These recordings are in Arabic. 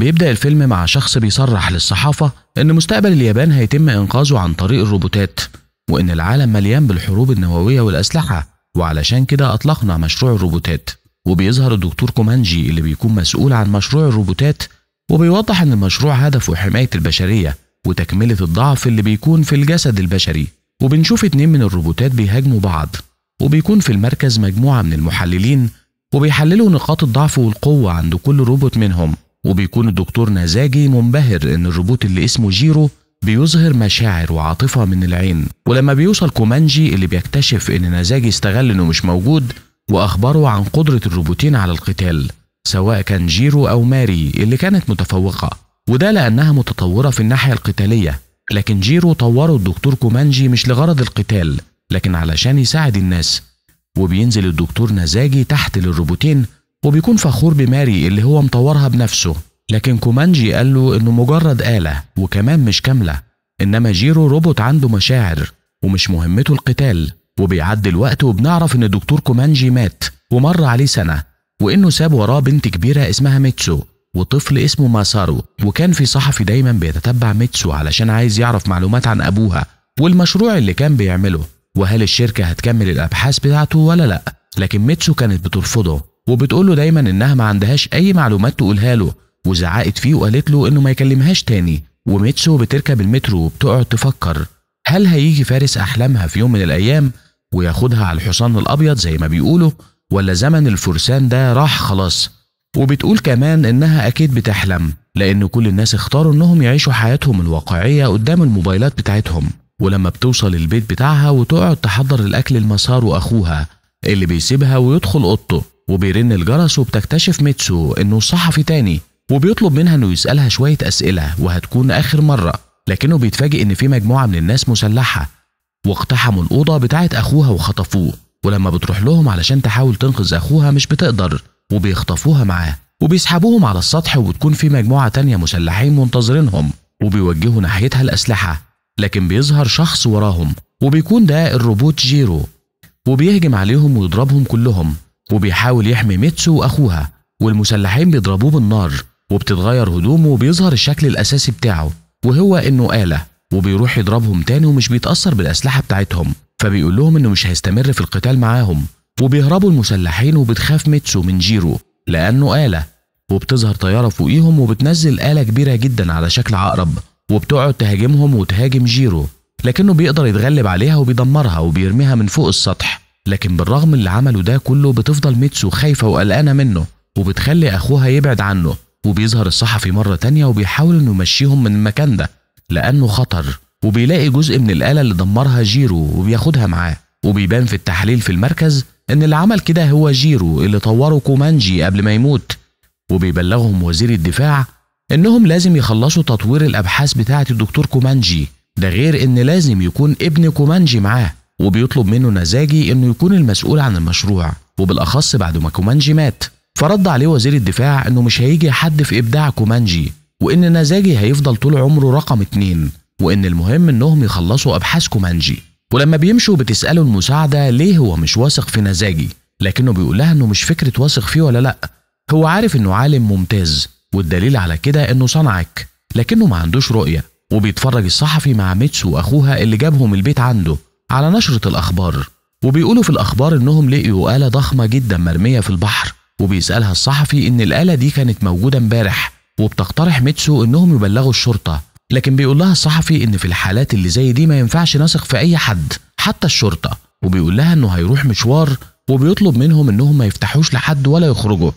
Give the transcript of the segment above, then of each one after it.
بيبدأ الفيلم مع شخص بيصرح للصحافة إن مستقبل اليابان هيتم إنقاذه عن طريق الروبوتات وإن العالم مليان بالحروب النووية والأسلحة وعلشان كده أطلقنا مشروع الروبوتات. وبيظهر الدكتور كومانجي اللي بيكون مسؤول عن مشروع الروبوتات وبيوضح إن المشروع هدفه حماية البشرية وتكملة الضعف اللي بيكون في الجسد البشري. وبنشوف اتنين من الروبوتات بيهاجموا بعض وبيكون في المركز مجموعة من المحللين وبيحللوا نقاط الضعف والقوة عند كل روبوت منهم. وبيكون الدكتور نزاجي منبهر إن الروبوت اللي اسمه جيرو بيظهر مشاعر وعاطفة من العين. ولما بيوصل كومانجي اللي بيكتشف إن نزاجي استغل إنه مش موجود وأخبره عن قدرة الروبوتين على القتال سواء كان جيرو أو ماري اللي كانت متفوقة. وده لأنها متطورة في الناحية القتالية. لكن جيرو طوره الدكتور كومانجي مش لغرض القتال لكن علشان يساعد الناس. وبينزل الدكتور نزاجي تحت للروبوتين وبيكون فخور بماري اللي هو مطورها بنفسه. لكن كومانجي قال له إنه مجرد آلة وكمان مش كاملة. إنما جيرو روبوت عنده مشاعر ومش مهمته القتال. وبيعدي الوقت وبنعرف إن الدكتور كومانجي مات ومر عليه سنة. وإنه ساب وراه بنت كبيرة اسمها ميتسو وطفل اسمه ماسارو. وكان في صحفي دايما بيتتبع ميتسو علشان عايز يعرف معلومات عن أبوها والمشروع اللي كان بيعمله. وهل الشركة هتكمل الأبحاث بتاعته ولا لأ؟ لكن ميتسو كانت بترفضه. وبتقوله دايما إنها ما عندهاش أي معلومات تقولها له وزعقت فيه وقالت له إنه ما يكلمهاش تاني. وميتسو بتركب المترو وبتقعد تفكر هل هيجي فارس أحلامها في يوم من الأيام وياخدها على الحصان الأبيض زي ما بيقولوا ولا زمن الفرسان ده راح خلاص؟ وبتقول كمان إنها أكيد بتحلم لأن كل الناس اختاروا إنهم يعيشوا حياتهم الواقعية قدام الموبايلات بتاعتهم. ولما بتوصل البيت بتاعها وتقعد تحضر الأكل لمسار وأخوها اللي بيسيبها ويدخل أوضته. وبيرن الجرس وبتكتشف ميتسو إنه صحفي تاني وبيطلب منها إنه يسألها شوية أسئلة وهتكون آخر مرة لكنه بيتفاجئ إن في مجموعة من الناس مسلحة. واقتحموا الأوضة بتاعت أخوها وخطفوه ولما بتروح لهم علشان تحاول تنقذ أخوها مش بتقدر وبيخطفوها معاه وبيسحبوهم على السطح وبتكون في مجموعة تانية مسلحين منتظرينهم وبيوجهوا ناحيتها الأسلحة. لكن بيظهر شخص وراهم وبيكون ده الروبوت جيرو. وبيهجم عليهم ويضربهم كلهم. وبيحاول يحمي ميتسو وأخوها والمسلحين بيضربوه بالنار وبتتغير هدومه وبيظهر الشكل الأساسي بتاعه وهو إنه آلة وبيروح يضربهم تاني ومش بيتأثر بالأسلحة بتاعتهم فبيقول لهم إنه مش هيستمر في القتال معاهم وبيهربوا المسلحين وبتخاف ميتسو من جيرو لأنه آلة وبتظهر طيارة فوقيهم وبتنزل آلة كبيرة جدا على شكل عقرب وبتقعد تهاجمهم وتهاجم جيرو لكنه بيقدر يتغلب عليها وبيدمرها وبيرميها من فوق السطح. لكن بالرغم اللي عمله ده كله بتفضل ميتسو خايفة وقلقانة منه وبتخلي أخوها يبعد عنه وبيظهر الصحفي مرة تانية وبيحاول إنه يمشيهم من المكان ده لأنه خطر وبيلاقي جزء من الآلة اللي دمرها جيرو وبياخدها معاه وبيبان في التحليل في المركز إن اللي عمل كده هو جيرو اللي طوره كومانجي قبل ما يموت وبيبلغهم وزير الدفاع إنهم لازم يخلصوا تطوير الأبحاث بتاعة الدكتور كومانجي ده غير إن لازم يكون ابن كومانجي معاه. وبيطلب منه نزاجي إنه يكون المسؤول عن المشروع وبالأخص بعد ما كومانجي مات. فرد عليه وزير الدفاع إنه مش هيجي حد في إبداع كومانجي وإن نزاجي هيفضل طول عمره رقم اتنين وإن المهم إنهم يخلصوا أبحاث كومانجي. ولما بيمشوا بتسأله المساعدة ليه هو مش واثق في نزاجي لكنه بيقول لها إنه مش فكرة واثق فيه ولا لأ. هو عارف إنه عالم ممتاز والدليل على كده إنه صنعك لكنه ما عندوش رؤية وبيتفرج الصحفي مع ميتسو وأخوها اللي جابهم البيت عنده. على نشرة الأخبار وبيقولوا في الأخبار إنهم لقيوا آلة ضخمة جدا مرمية في البحر وبيسألها الصحفي إن الآلة دي كانت موجودة امبارح وبتقترح ميتسو إنهم يبلغوا الشرطة. لكن بيقول لها الصحفي إن في الحالات اللي زي دي ما ينفعش نثق في أي حد حتى الشرطة وبيقول لها إنه هيروح مشوار وبيطلب منهم إنهم ما يفتحوش لحد ولا يخرجوا.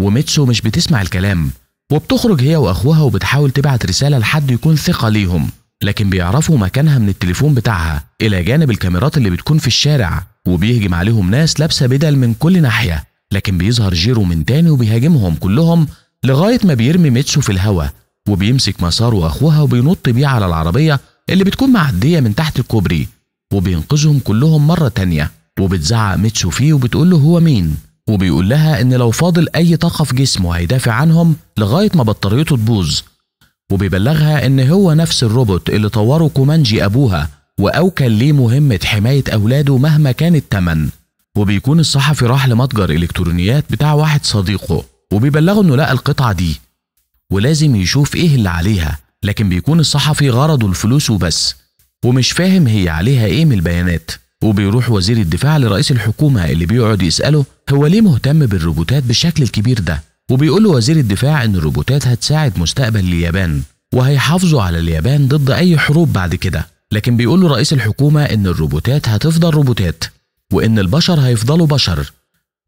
وميتسو مش بتسمع الكلام وبتخرج هي وأخوها وبتحاول تبعت رسالة لحد يكون ثقة ليهم. لكن بيعرفوا مكانها من التليفون بتاعها إلى جانب الكاميرات اللي بتكون في الشارع وبيهجم عليهم ناس لابسة بدل من كل ناحية لكن بيظهر جيرو من تاني وبيهاجمهم كلهم لغاية ما بيرمي ميتسو في الهواء وبيمسك ماسارو أخوها وبينط بيه على العربية اللي بتكون معدية من تحت الكوبري وبينقذهم كلهم مرة تانية وبتزعق ميتسو فيه وبتقول له هو مين وبيقول لها إن لو فاضل أي طاقة في جسمه هيدافع عنهم لغاية ما بطاريته تبوظ. وبيبلغها إن هو نفس الروبوت اللي طوره كومانجي أبوها وأوكل ليه مهمة حماية أولاده مهما كان التمن. وبيكون الصحفي راح لمتجر إلكترونيات بتاع واحد صديقه وبيبلغه إنه لقى القطعة دي. ولازم يشوف إيه اللي عليها لكن بيكون الصحفي غرضه الفلوس وبس. ومش فاهم هي عليها إيه من البيانات. وبيروح وزير الدفاع لرئيس الحكومة اللي بيقعد يسأله هو ليه مهتم بالروبوتات بالشكل الكبير ده؟ وبيقول وزير الدفاع إن الروبوتات هتساعد مستقبل اليابان وهيحافظوا على اليابان ضد أي حروب بعد كده. لكن بيقول له رئيس الحكومة إن الروبوتات هتفضل روبوتات وإن البشر هيفضلوا بشر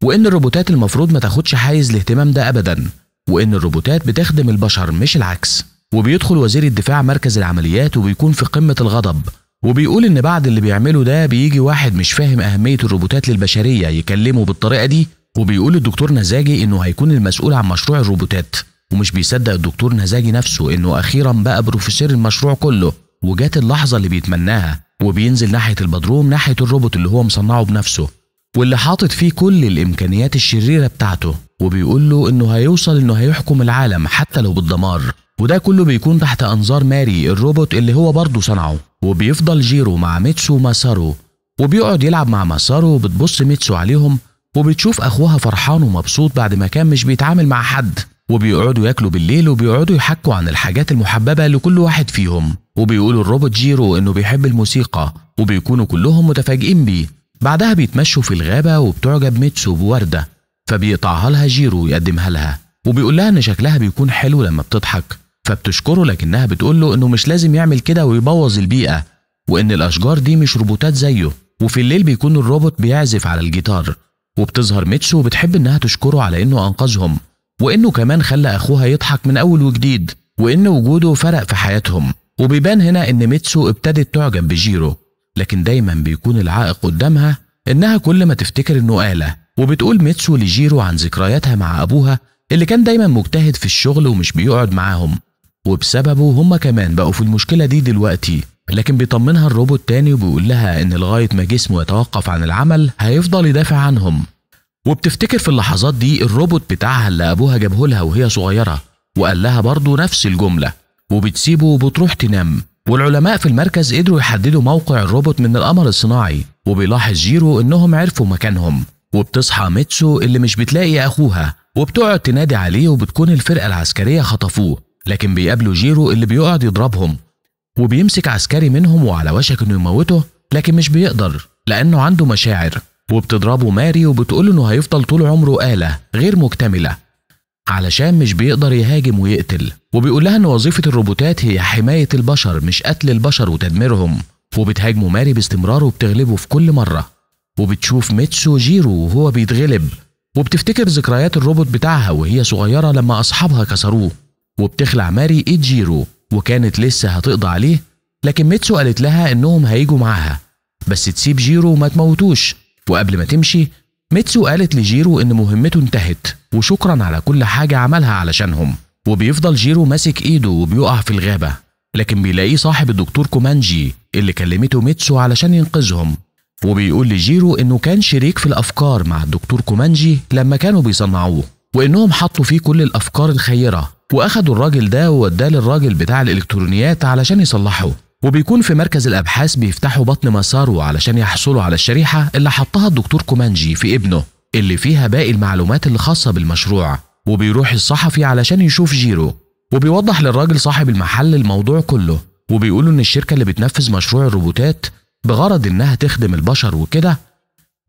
وإن الروبوتات المفروض ما تاخدش حيز الاهتمام ده ابدا وإن الروبوتات بتخدم البشر مش العكس. وبيدخل وزير الدفاع مركز العمليات وبيكون في قمة الغضب وبيقول إن بعد اللي بيعمله ده بيجي واحد مش فاهم أهمية الروبوتات للبشرية يكلمه بالطريقة دي وبيقول الدكتور نزاجي إنه هيكون المسؤول عن مشروع الروبوتات ومش بيصدق الدكتور نزاجي نفسه إنه أخيرا بقى بروفيسور المشروع كله وجات اللحظة اللي بيتمناها وبينزل ناحية البدروم ناحية الروبوت اللي هو مصنعه بنفسه واللي حاطط فيه كل الإمكانيات الشريرة بتاعته وبيقول له إنه هيوصل إنه هيحكم العالم حتى لو بالدمار وده كله بيكون تحت أنظار ماري الروبوت اللي هو برضه صنعه وبيفضل جيرو مع ميتسو وماسارو وبيقعد يلعب مع ماسارو وبتبص ميتسو عليهم وبتشوف أخوها فرحان ومبسوط بعد ما كان مش بيتعامل مع حد. وبيقعدوا ياكلوا بالليل وبيقعدوا يحكوا عن الحاجات المحببة لكل واحد فيهم. وبيقولوا الروبوت جيرو إنه بيحب الموسيقى وبيكونوا كلهم متفاجئين بيه. بعدها بيتمشوا في الغابة وبتعجب ميتسو بوردة فبيقطعها لها جيرو يقدمها لها. وبيقول لها إن شكلها بيكون حلو لما بتضحك فبتشكره لكنها بتقول له إنه مش لازم يعمل كده ويبوظ البيئة وإن الأشجار دي مش روبوتات زيه. وفي الليل بيكون الروبوت بيعزف على الجيتار. وبتظهر ميتسو وبتحب إنها تشكره على إنه أنقذهم وإنه كمان خلى أخوها يضحك من أول وجديد وإن وجوده فرق في حياتهم. وبيبان هنا إن ميتسو ابتدت تعجب بجيرو لكن دايما بيكون العائق قدامها إنها كل ما تفتكر إنه آلة. وبتقول ميتسو لجيرو عن ذكرياتها مع أبوها اللي كان دايما مجتهد في الشغل ومش بيقعد معاهم وبسببه هما كمان بقوا في المشكلة دي دلوقتي. لكن بيطمنها الروبوت تاني وبيقول لها إن لغاية ما جسمه يتوقف عن العمل هيفضل يدافع عنهم. وبتفتكر في اللحظات دي الروبوت بتاعها اللي أبوها جابه لها وهي صغيرة وقال لها برضه نفس الجملة وبتسيبه وبتروح تنام. والعلماء في المركز قدروا يحددوا موقع الروبوت من القمر الصناعي وبيلاحظ جيرو إنهم عرفوا مكانهم. وبتصحى ميتسو اللي مش بتلاقي أخوها. وبتقعد تنادي عليه وبتكون الفرقة العسكرية خطفوه لكن بيقابلوا جيرو اللي بيقعد يضربهم. وبيمسك عسكري منهم وعلى وشك إنه يموته لكن مش بيقدر لأنه عنده مشاعر وبتضربه ماري وبتقول إنه هيفضل طول عمره آلة غير مكتملة. علشان مش بيقدر يهاجم ويقتل وبيقول لها إن وظيفة الروبوتات هي حماية البشر مش قتل البشر وتدميرهم. وبتهاجمه ماري باستمرار وبتغلبه في كل مرة. وبتشوف ميتسو جيرو وهو بيتغلب. وبتفتكر ذكريات الروبوت بتاعها وهي صغيرة لما أصحابها كسروه. وبتخلع ماري إيد جيرو. وكانت لسه هتقضي عليه لكن ميتسو قالت لها إنهم هيجوا معاها. بس تسيب جيرو وما تموتوش. وقبل ما تمشي ميتسو قالت لجيرو إن مهمته انتهت وشكرا على كل حاجة عملها علشانهم. وبيفضل جيرو ماسك إيده وبيقع في الغابة. لكن بيلاقيه صاحب الدكتور كومانجي اللي كلمته ميتسو علشان ينقذهم. وبيقول لجيرو إنه كان شريك في الأفكار مع الدكتور كومانجي لما كانوا بيصنعوه وإنهم حطوا فيه كل الأفكار الخيرة. واخدوا الراجل ده ووداه للراجل بتاع الإلكترونيات علشان يصلحه. وبيكون في مركز الأبحاث بيفتحوا بطن مساره علشان يحصلوا على الشريحة اللي حطها الدكتور كومانجي في ابنه اللي فيها باقي المعلومات اللي خاصه بالمشروع. وبيروح الصحفي علشان يشوف جيرو. وبيوضح للراجل صاحب المحل الموضوع كله. وبيقولوا إن الشركة اللي بتنفذ مشروع الروبوتات بغرض إنها تخدم البشر وكده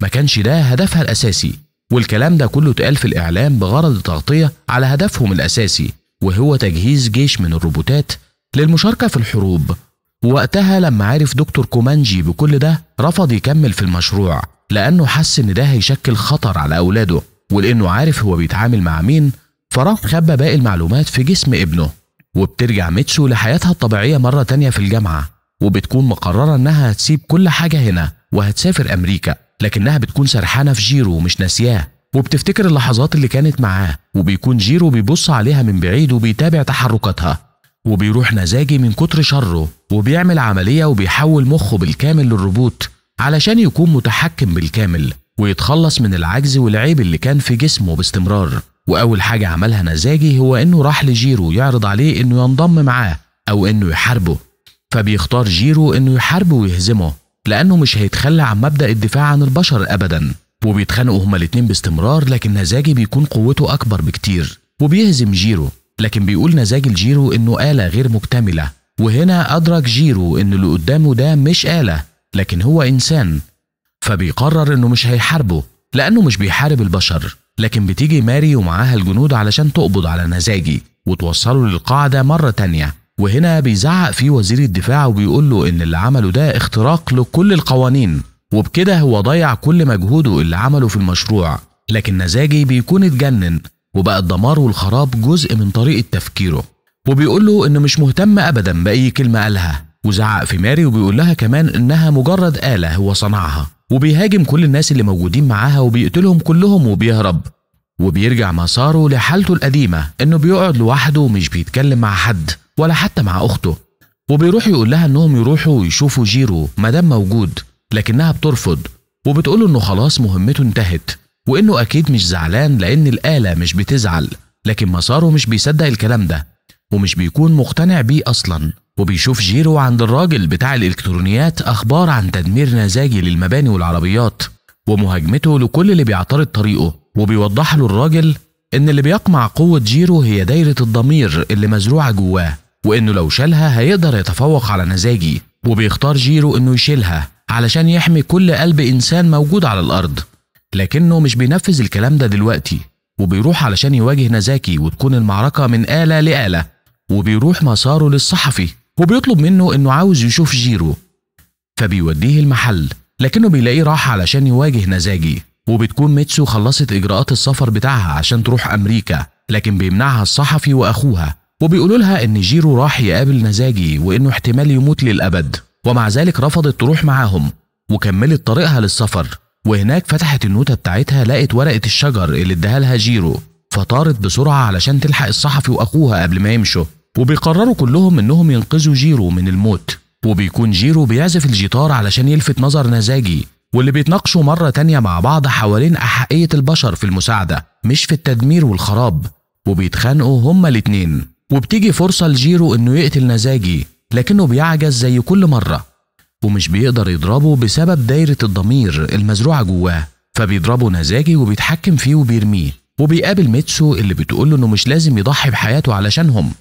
ما كانش ده هدفها الأساسي. والكلام ده كله اتقال في الإعلام بغرض التغطيه على هدفهم الأساسي. وهو تجهيز جيش من الروبوتات للمشاركة في الحروب. ووقتها لما عرف دكتور كومانجي بكل ده رفض يكمل في المشروع لأنه حس إن ده هيشكل خطر على أولاده ولأنه عارف هو بيتعامل مع مين فراح خبى باقي المعلومات في جسم ابنه. وبترجع ميتسو لحياتها الطبيعية مرة تانية في الجامعة. وبتكون مقررة إنها هتسيب كل حاجة هنا وهتسافر أمريكا لكنها بتكون سرحانة في جيرو ومش ناسياه. وبتفتكر اللحظات اللي كانت معاه وبيكون جيرو بيبص عليها من بعيد وبيتابع تحركاتها وبيروح نزاجي من كتر شره وبيعمل عملية وبيحول مخه بالكامل للروبوت علشان يكون متحكم بالكامل ويتخلص من العجز والعيب اللي كان في جسمه باستمرار. وأول حاجة عملها نزاجي هو إنه راح لجيرو يعرض عليه إنه ينضم معاه أو إنه يحاربه. فبيختار جيرو إنه يحاربه ويهزمه لأنه مش هيتخلى عن مبدأ الدفاع عن البشر ابدا. وبيتخانقوا هما الاتنين باستمرار لكن نزاجي بيكون قوته أكبر بكتير. وبيهزم جيرو لكن بيقول نزاجي لجيرو إنه آلة غير مكتملة. وهنا أدرك جيرو إن اللي قدامه ده مش آلة لكن هو إنسان. فبيقرر إنه مش هيحاربه لأنه مش بيحارب البشر. لكن بتيجي ماري ومعاها الجنود علشان تقبض على نزاجي وتوصله للقاعدة مرة تانية. وهنا بيزعق فيه وزير الدفاع وبيقول له إن اللي عمله ده اختراق لكل القوانين. وبكده هو ضيع كل مجهوده اللي عمله في المشروع لكن نزاجي بيكون اتجنن وبقى الدمار والخراب جزء من طريقة تفكيره. وبيقول له إنه مش مهتم أبدا بأي كلمة قالها وزعق في ماري وبيقول لها كمان إنها مجرد آلة هو صنعها وبيهاجم كل الناس اللي موجودين معاها وبيقتلهم كلهم وبيهرب. وبيرجع مساره لحالته القديمة إنه بيقعد لوحده ومش بيتكلم مع حد ولا حتى مع أخته. وبيروح يقول لها إنهم يروحوا ويشوفوا جيرو مادام موجود. لكنها بترفض وبتقوله إنه خلاص مهمته انتهت وإنه أكيد مش زعلان لأن الآلة مش بتزعل لكن مساره مش بيصدق الكلام ده ومش بيكون مقتنع بيه أصلا وبيشوف جيرو عند الراجل بتاع الإلكترونيات أخبار عن تدمير نزاجي للمباني والعربيات ومهاجمته لكل اللي بيعترض طريقه وبيوضح له الراجل إن اللي بيقمع قوة جيرو هي دايرة الضمير اللي مزروعة جواه وإنه لو شالها هيقدر يتفوق على نزاجي وبيختار جيرو إنه يشيلها. علشان يحمي كل قلب إنسان موجود على الأرض. لكنه مش بينفذ الكلام ده دلوقتي وبيروح علشان يواجه نزاكي وتكون المعركة من آلة لآلة. وبيروح مساره للصحفي وبيطلب منه إنه عاوز يشوف جيرو. فبيوديه المحل لكنه بيلاقيه راح علشان يواجه نزاجي وبتكون ميتسو خلصت إجراءات السفر بتاعها عشان تروح أمريكا لكن بيمنعها الصحفي وأخوها. وبيقولوا لها إن جيرو راح يقابل نزاجي وإنه احتمال يموت للأبد. ومع ذلك رفضت تروح معاهم وكملت طريقها للسفر. وهناك فتحت النوتة بتاعتها لقت ورقة الشجر اللي اداها لها جيرو. فطارت بسرعة علشان تلحق الصحفي وأخوها قبل ما يمشوا. وبيقرروا كلهم إنهم ينقذوا جيرو من الموت. وبيكون جيرو بيعزف الجيتار علشان يلفت نظر نزاجي. واللي بيتناقشوا مرة تانية مع بعض حوالين أحقية البشر في المساعدة مش في التدمير والخراب. وبيتخانقوا هما الاتنين. وبتيجي فرصة لجيرو إنه يقتل نزاجي. لكنه بيعجز زي كل مرة ومش بيقدر يضربه بسبب دايرة الضمير المزروعة جواه. فبيضربه نزاجي وبيتحكم فيه وبيرميه وبيقابل ميتسو اللي بتقوله إنه مش لازم يضحي بحياته علشانهم.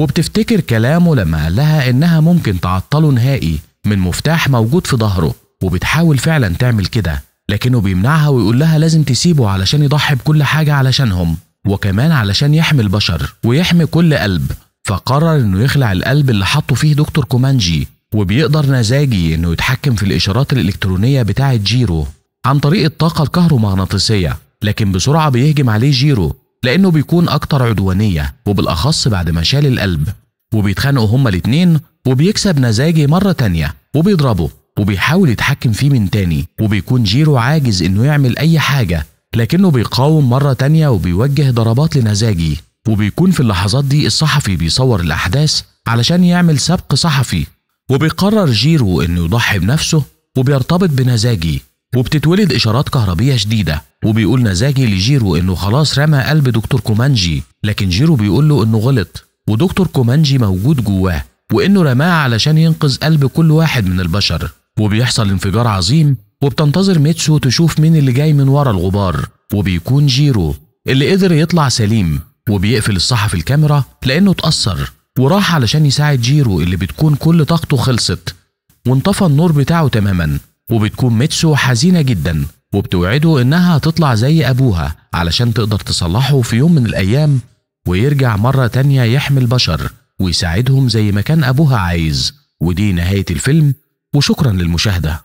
وبتفتكر كلامه لما قال لها إنها ممكن تعطله نهائي من مفتاح موجود في ظهره وبتحاول فعلا تعمل كده لكنه بيمنعها ويقول لها لازم تسيبه علشان يضحي بكل حاجة علشانهم وكمان علشان يحمي البشر ويحمي كل قلب. فقرر إنه يخلع القلب اللي حطه فيه دكتور كومانجي وبيقدر نزاجي إنه يتحكم في الإشارات الإلكترونية بتاعة جيرو عن طريق الطاقة الكهرومغناطيسية لكن بسرعة بيهجم عليه جيرو لأنه بيكون أكتر عدوانية وبالأخص بعد ما شال القلب. وبيتخانقوا هما الاتنين وبيكسب نزاجي مرة تانية وبيضربه وبيحاول يتحكم فيه من تاني وبيكون جيرو عاجز إنه يعمل أي حاجة لكنه بيقاوم مرة تانية وبيوجه ضربات لنزاجي. وبيكون في اللحظات دي الصحفي بيصور الأحداث علشان يعمل سبق صحفي وبيقرر جيرو إنه يضحي بنفسه وبيرتبط بنزاجي وبتتولد إشارات كهربية شديدة وبيقول نزاجي لجيرو إنه خلاص رمى قلب دكتور كومانجي لكن جيرو بيقول له إنه غلط ودكتور كومانجي موجود جواه وإنه رماه علشان ينقذ قلب كل واحد من البشر وبيحصل انفجار عظيم وبتنتظر ميتسو تشوف مين اللي جاي من ورا الغبار وبيكون جيرو اللي قدر يطلع سليم. وبيقفل الصحفي الكاميرا لأنه اتأثر وراح علشان يساعد جيرو اللي بتكون كل طاقته خلصت. وانطفى النور بتاعه تماما وبتكون ميتسو حزينة جدا وبتوعده إنها هتطلع زي أبوها علشان تقدر تصلحه في يوم من الأيام ويرجع مرة تانية يحمي البشر ويساعدهم زي ما كان أبوها عايز. ودي نهاية الفيلم وشكرا للمشاهدة.